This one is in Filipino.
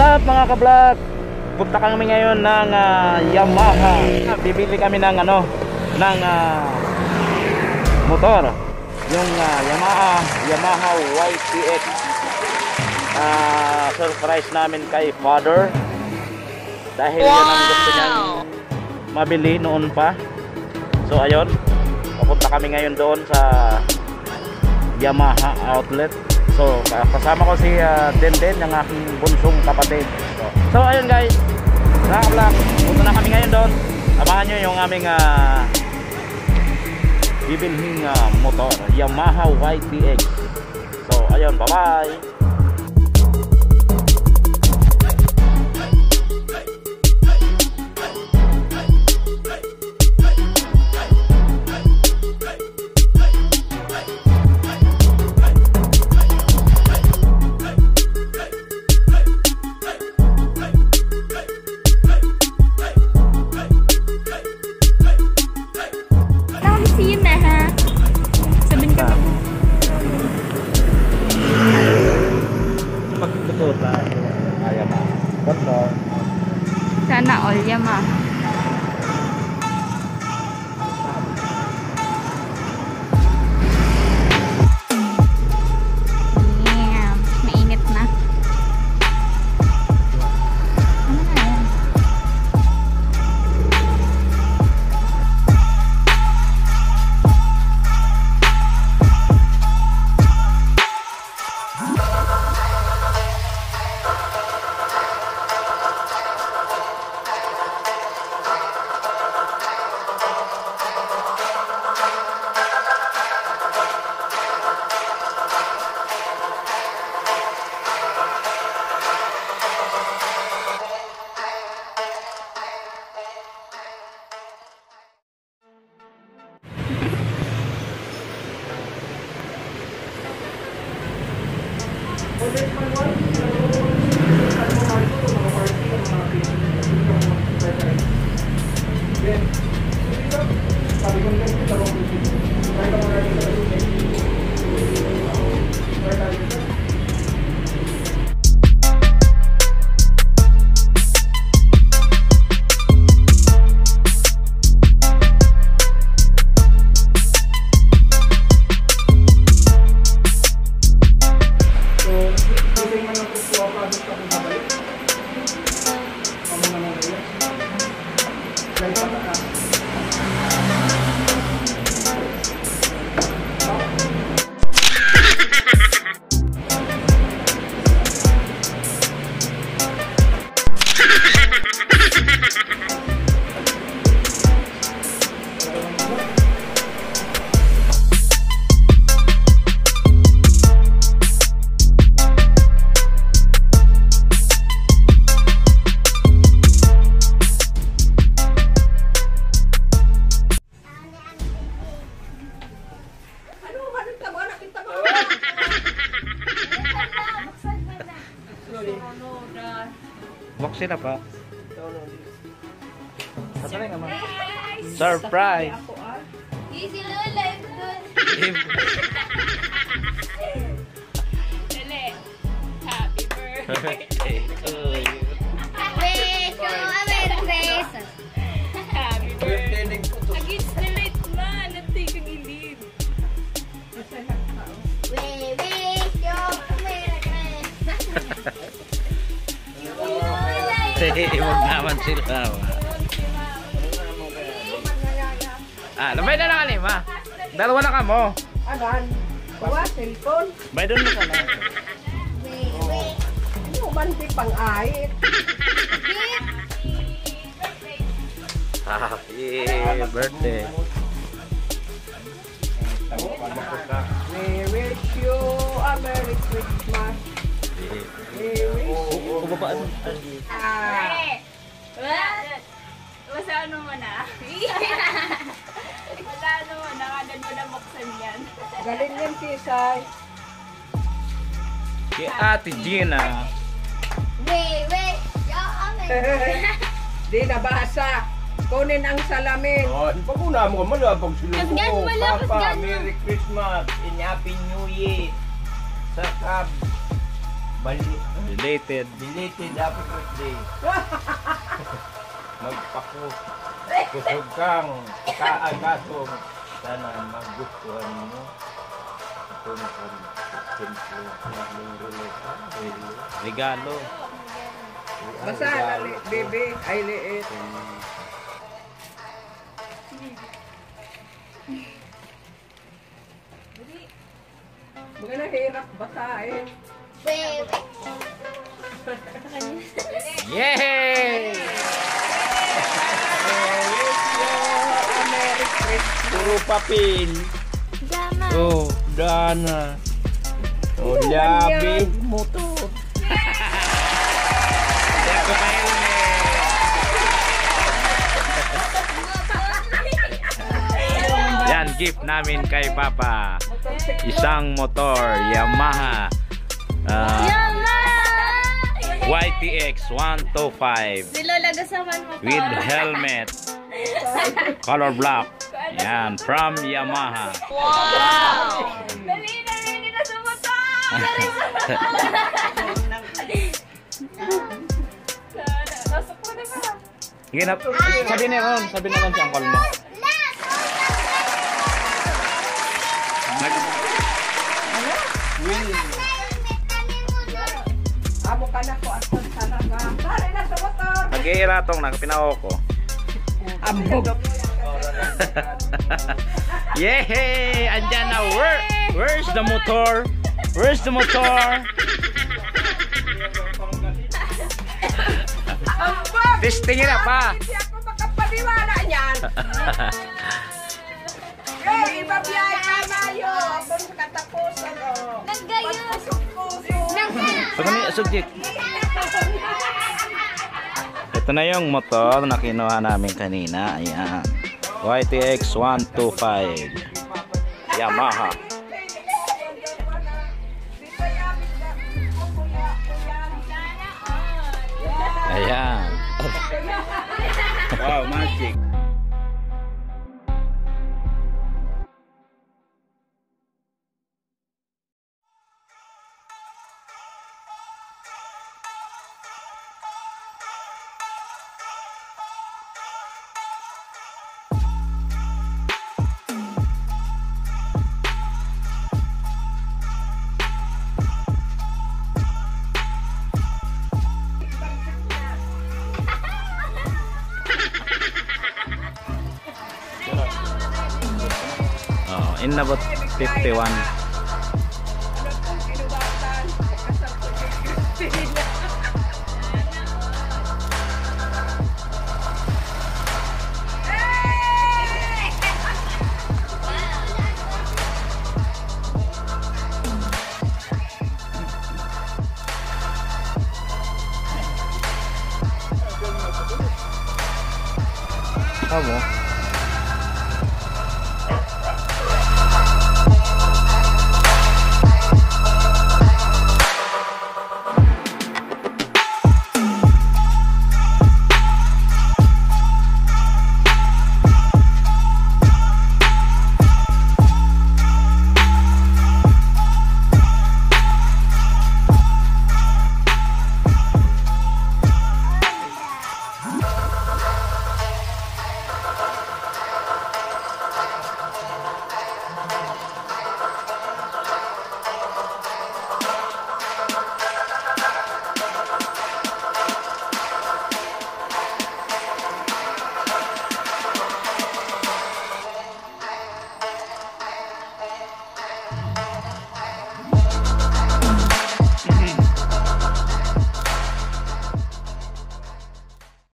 up mga ka-vlog? Punta kami ngayon ng ah, Yamaha. Bibili kami ng ano, ng ah, motor. Yung ah, Yamaha, Yamaha YTX. Ah, surprise namin kay father. Dahil yan ang gusto niyang mabili noon pa. So ayun, papunta kami ngayon doon sa Yamaha outlet. So ka- kasama ko si uh, Denden, yung aking bunsong kapatid. So, ayun guys, kablak, punta na kami ngayon doon. Abangan nyo yung aming uh, bibilhing ah, motor, Yamaha YTX. So ayun, bye Thank you. Walk sila pa. Patay nga man. Surprise! Easy Lola, Dali. Happy birthday. Sila. Ah, labay na lang lima. Dalawa na ka mo. Anan? Bawa, cellphone. Bay doon mo ka na. Ano man di pang-ahit? Happy birthday. We wish you a Merry Christmas. We wish you... Kubabaan. Ah, Basta ano mo na. Wala ano mo na. Kanan mo na buksan yan. galing yan, Kisay. Kay Ate Gina. we wish you a Merry Di nabasa. Kunin ang salamin. Oh, pag una mo ka malabag sila Kasgan, ko. wala, Papa. Merry Christmas and Happy New Year. Sa cab. Bali, Related. belated happy birthday. Magpaku. Kusog kang kaagatong sana magustuhan mo. Itong kan simple ng relate. Regalo. Basta, bebe, ay liit. Mga nahirap basahin. Baby. Yay! Puro papel. Dama. Oh, dana. Oh, labi. Motor. Ako pa Yan, gift namin kay Papa. Isang motor, Yamaha. ah, Yama! YTX 125 Nilolagasaman mo to. with helmet. Color black. Yan, from Yamaha. Wow! Dali na rin na ba? Sige na, sabi na yun, sabi na lang si Uncle mo. Nag, Amo ka na ko at sana. Pare na sa motor. nag-iiratong na, pinako ko. Ambog. Yay! Andyan na, where, where's the motor? Where's the motor? Testingin na pa. Hindi ako makapaniwala niyan. Eh, iba biyay ka mayo. Kung sa katapusan, oh. Naggayon! Pagpusok-puso. Pag ano yung subject? Ito na yung motor na kinuha namin kanina. Ayan. YTX 125. Yamaha. Ayan. wow, magic. Oh, inabot 51. Tama.